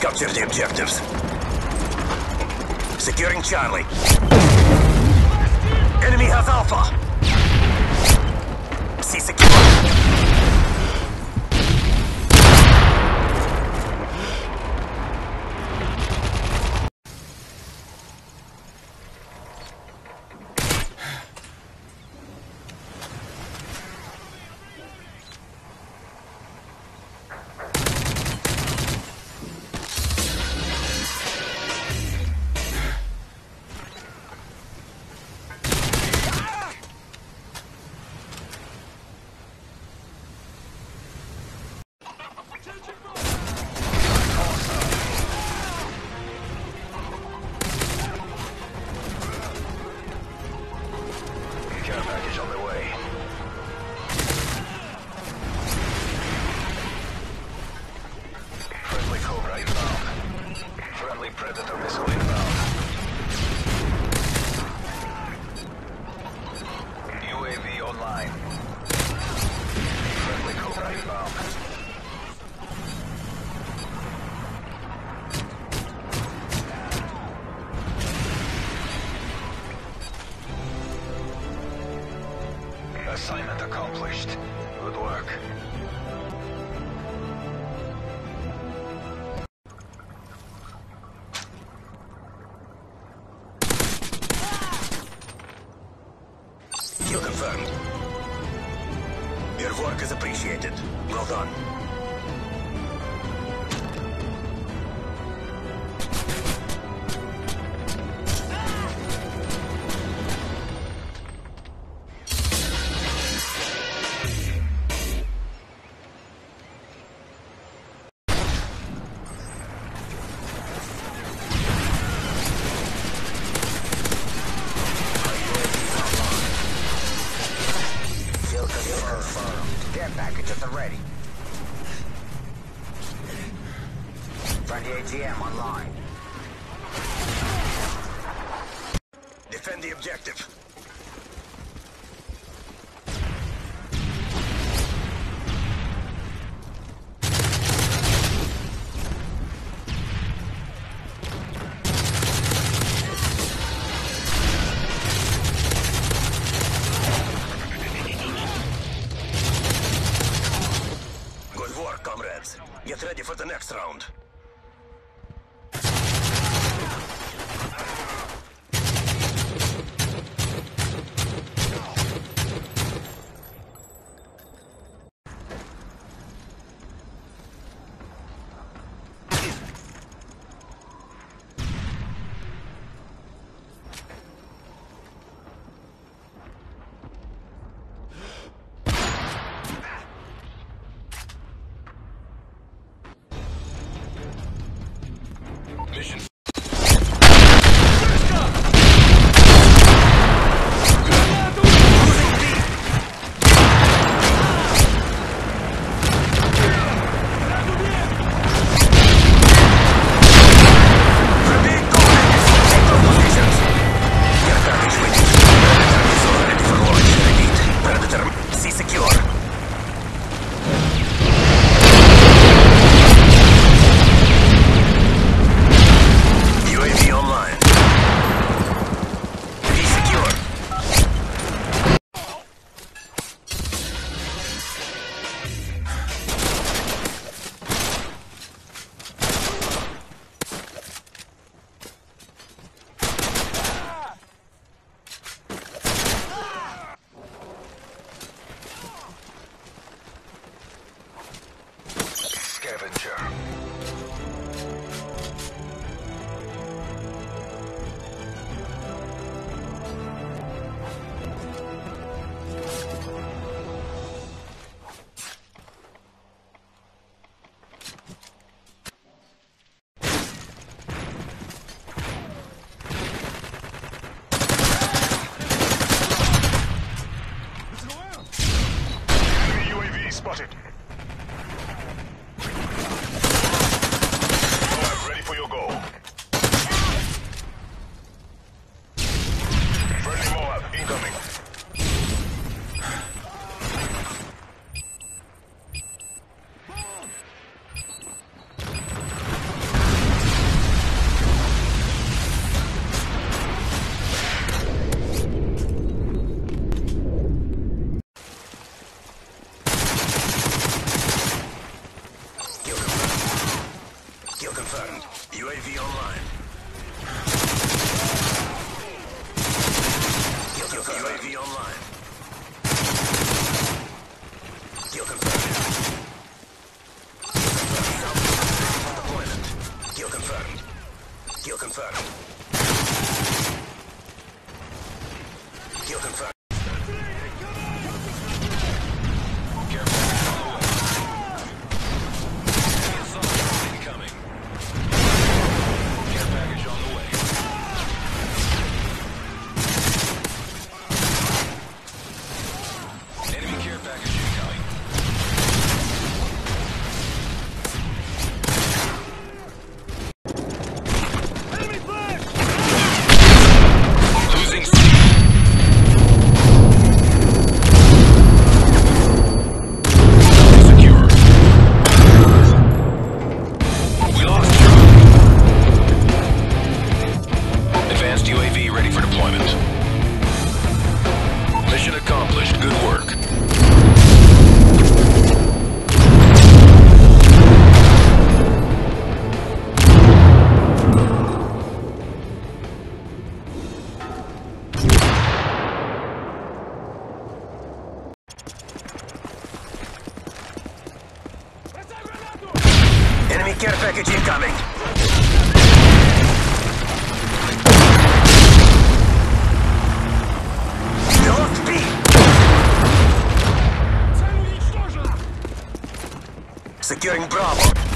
Capture the objectives. Securing Charlie. Enemy has Alpha. C secure. Inbound. Assignment accomplished. Good work. Well done. Friendly online. Defend the objective. Good work, comrades. Get ready for the next round. UAV online. Kill confirmed. Kill confirmed. Kill confirmed. Kill confirmed. Kill care package incoming. Securing Bravo.